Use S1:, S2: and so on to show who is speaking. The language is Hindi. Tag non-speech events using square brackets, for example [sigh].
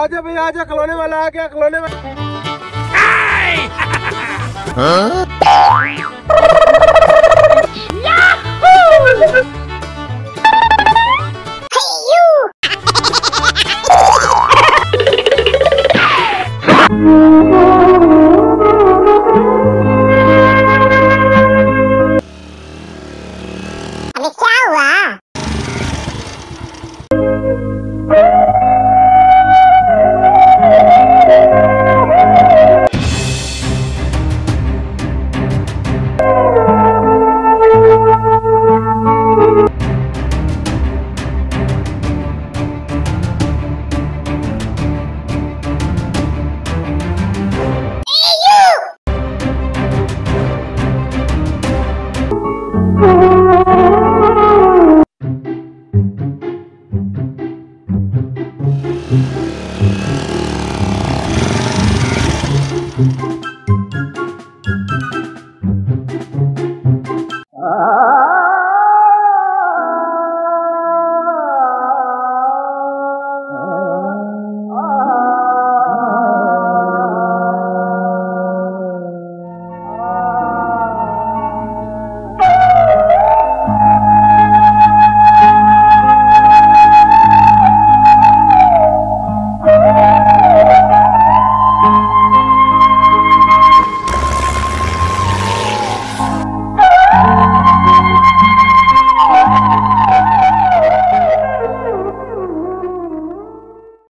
S1: आजा भैया आजा खिलौने वाला आ गया खिलौने वाला
S2: अबे [laughs] [laughs] Oh!